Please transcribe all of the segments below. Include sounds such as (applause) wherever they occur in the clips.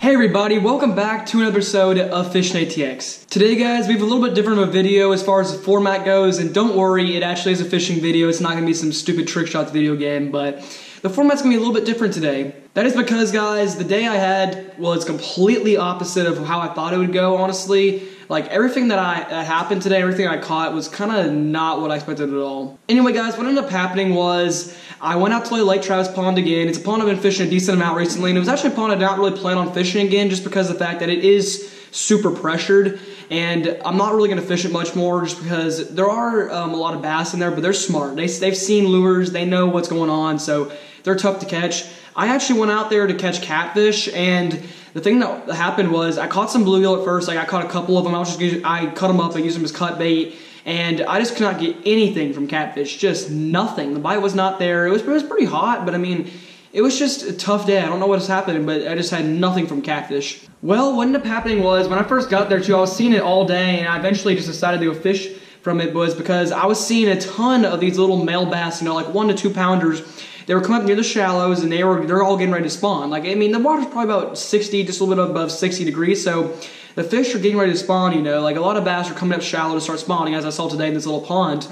Hey everybody, welcome back to another episode of Fishing ATX. Today guys, we have a little bit different of a video as far as the format goes, and don't worry, it actually is a fishing video. It's not gonna be some stupid trick shots video game, but the format's gonna be a little bit different today. That is because guys, the day I had was completely opposite of how I thought it would go, honestly. Like everything that I that happened today, everything I caught was kind of not what I expected at all. Anyway, guys, what ended up happening was I went out to Lake Travis Pond again. It's a pond I've been fishing a decent amount recently, and it was actually a pond I did not really plan on fishing again, just because of the fact that it is super pressured, and I'm not really going to fish it much more, just because there are um, a lot of bass in there, but they're smart. They they've seen lures, they know what's going on, so they're tough to catch. I actually went out there to catch catfish, and the thing that happened was I caught some bluegill at first. Like I caught a couple of them. I was just I cut them up. I used them as cut bait, and I just could not get anything from catfish. Just nothing. The bite was not there. It was it was pretty hot, but I mean. It was just a tough day. I don't know what was happening, but I just had nothing from catfish. Well, what ended up happening was when I first got there too, I was seeing it all day, and I eventually just decided to go fish from it was because I was seeing a ton of these little male bass, you know, like one to two pounders they were coming up near the shallows and they were they're all getting ready to spawn. Like I mean, the water's probably about 60, just a little bit above 60 degrees, so the fish are getting ready to spawn. You know, like a lot of bass are coming up shallow to start spawning, as I saw today in this little pond.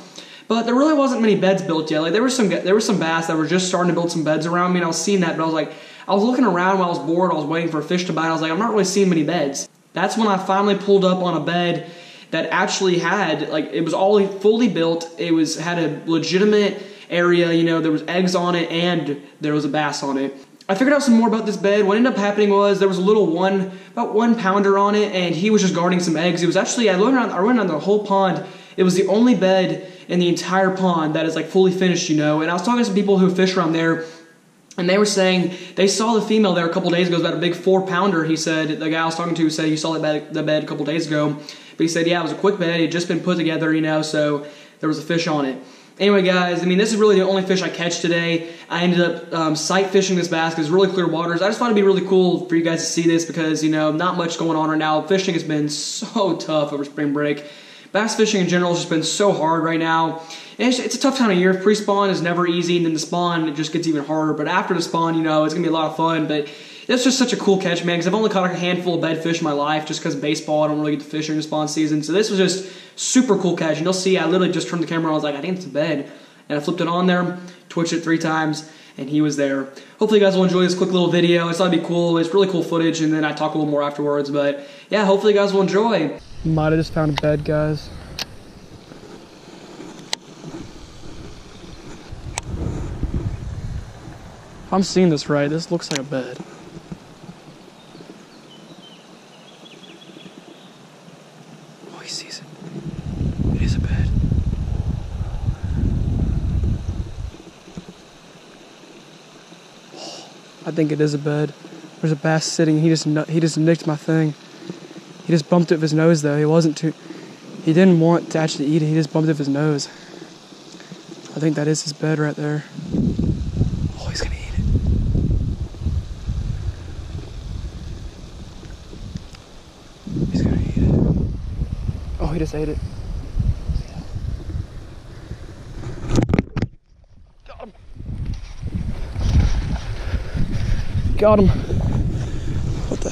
But there really wasn't many beds built yet. Like there were some there were some bass that were just starting to build some beds around me, and I was seeing that, but I was like, I was looking around while I was bored. I was waiting for a fish to bite. I was like, I'm not really seeing many beds. That's when I finally pulled up on a bed that actually had like it was all fully built. It was had a legitimate area. You know, there was eggs on it and there was a bass on it. I figured out some more about this bed. What ended up happening was there was a little one, about one pounder on it, and he was just guarding some eggs. It was actually, I learned around, I went around the whole pond. It was the only bed in the entire pond that is like fully finished, you know. And I was talking to some people who fish around there, and they were saying they saw the female there a couple days ago. It was about a big four pounder. He said the guy I was talking to said he saw that bed, the bed a couple days ago, but he said yeah, it was a quick bed. It had just been put together, you know, so there was a fish on it. Anyway, guys, I mean, this is really the only fish I catch today. I ended up um, sight fishing this bass because it's really clear waters. I just thought it'd be really cool for you guys to see this because, you know, not much going on right now. Fishing has been so (laughs) tough over spring break. Bass fishing in general has just been so hard right now. It's, it's, a tough time of year. Pre-spawn is never easy, and then the spawn, it just gets even harder. But after the spawn, you know, it's going to be a lot of fun. But it's just such a cool catch, man, because I've only caught a handful of bed fish in my life just because baseball, I don't really get to fish during the spawn season. So this was just super cool catch. And you'll see, I literally just turned the camera on. I was like, I think it's a bed. And I flipped it on there, twitched it three times, and he was there. Hopefully you guys will enjoy this quick little video. It's going to be cool. It's really cool footage, and then I talk a little more afterwards. But yeah, hopefully you guys will enjoy. Might have just found a bed, guys. I'm seeing this right, this looks like a bed. He sees it. It is a bed. I think it is a bed. There's a bass sitting. He just he just nicked my thing. He just bumped it with his nose though. He wasn't too. He didn't want to actually eat it. He just bumped it with his nose. I think that is his bed right there. Oh, he's gonna eat it. He's gonna eat it. Oh, he just ate it. Got him. Got him. What the?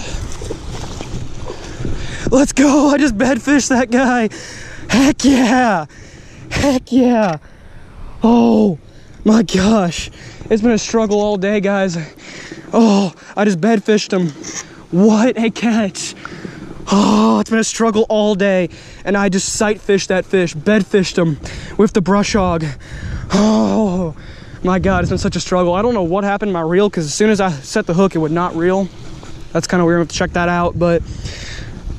Let's go. I just bedfished that guy. Heck yeah. Heck yeah. Oh my gosh. It's been a struggle all day, guys. Oh, I just bedfished him. What a catch. Oh, it's been a struggle all day. And I just sight fished that fish, bedfished him with the brush hog. Oh my God, it's been such a struggle. I don't know what happened in my reel because as soon as I set the hook, it would not reel. That's kind of weird. Have to check that out, but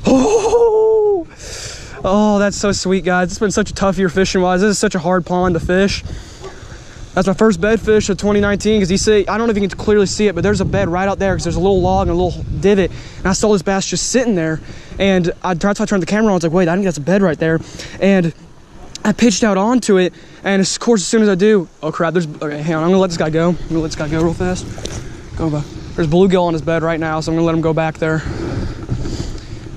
oh, oh, that's so sweet, guys. It's been such a tough year fishing wise. This is such a hard pond to fish. That's my first bed fish of 2019 because you see, I don't know if you can clearly see it, but there's a bed right out there because there's a little log and a little divot. And I saw this bass just sitting there. And I, that's why I turned the camera on. I was like, wait, I think that's a bed right there. And I pitched out onto it. And of course, as soon as I do, oh crap, there's, okay, hang on, I'm gonna let this guy go. I'm gonna let this guy go real fast. Go. There's bluegill on his bed right now, so I'm gonna let him go back there.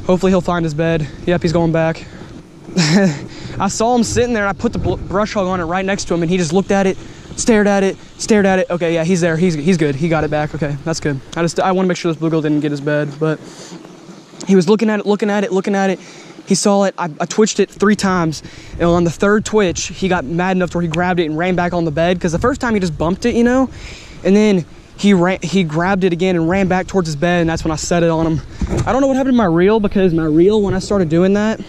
Hopefully he'll find his bed. Yep, he's going back. (laughs) I saw him sitting there, I put the brush hog on it right next to him, and he just looked at it stared at it, stared at it. Okay, yeah, he's there. He's he's good. He got it back. Okay, that's good. I just I want to make sure this bluegill didn't get his bed, but he was looking at it, looking at it, looking at it. He saw it. I, I twitched it three times, and on the third twitch, he got mad enough to where he grabbed it and ran back on the bed. Because the first time he just bumped it, you know, and then he ran, he grabbed it again and ran back towards his bed, and that's when I set it on him. I don't know what happened to my reel because my reel when I started doing that,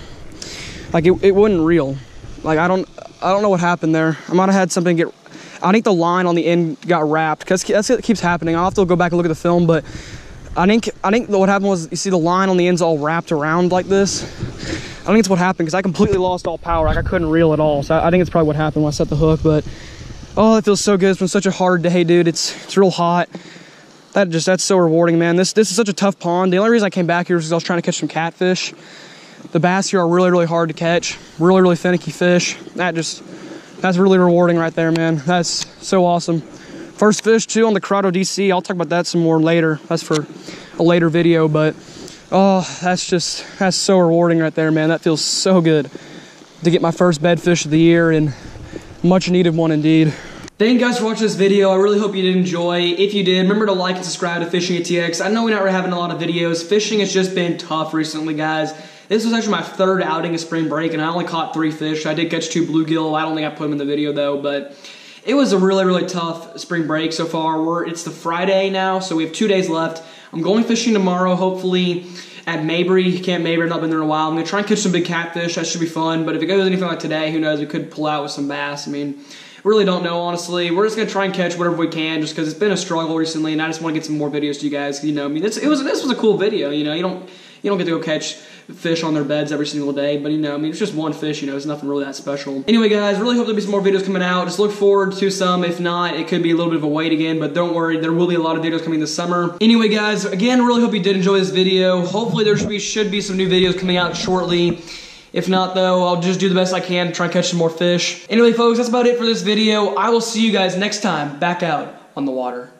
like it, it wasn't real. Like I don't I don't know what happened there. I might have had something get. I think the line on the end got wrapped because that's it keeps happening. I'll have to go back and look at the film, but I think I think what happened was you see the line on the ends all wrapped around like this. I think it's what happened because I completely lost all power. Like I couldn't reel at all. So I, I think it's probably what happened when I set the hook. But oh, it feels so good. It's been such a hard day, dude. It's it's real hot. That just that's so rewarding, man. This this is such a tough pond. The only reason I came back here is because I was trying to catch some catfish. The bass here are really really hard to catch. Really really finicky fish. That just that's really rewarding right there, man. That's so awesome. First fish too on the Curado DC. I'll talk about that some more later. That's for a later video, but oh, that's just, that's so rewarding right there, man. That feels so good to get my first bed fish of the year and much needed one indeed. Thank you guys for watching this video. I really hope you did enjoy. If you did, remember to like and subscribe to Fishing ATX. I know we're not really having a lot of videos. Fishing has just been tough recently, guys. This was actually my third outing of spring break, and I only caught three fish. I did catch two bluegill. I don't think I put them in the video, though, but it was a really, really tough spring break so far. We're, it's the Friday now, so we have two days left. I'm going fishing tomorrow, hopefully at Mabry, Camp Mabry. I've not been there in a while. I'm to try and catch some big catfish. That should be fun. But if it goes anything like today, who knows? We could pull out with some bass. I mean, really don't know, honestly. We're just to try and catch whatever we can just because it's been a struggle recently, and I just want to get some more videos to you guys. You know, I mean, it was, this was a cool video, you know. You don't, you don't get to go catch fish on their beds every single day. But, you know, I mean, it's just one fish, you know, it's nothing really that special. Anyway, guys, really hope there'll be some more videos coming out. Just look forward to some. If not, it could be a little bit of a wait again, but don't worry, there will be a lot of videos coming this summer. Anyway, guys, again, really hope you did enjoy this video. Hopefully there should be, should be some new videos coming out shortly. If not, though, I'll just do the best I can to try and catch some more fish. Anyway, folks, that's about it for this video. I will see you guys next time back out on the water.